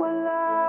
Well, I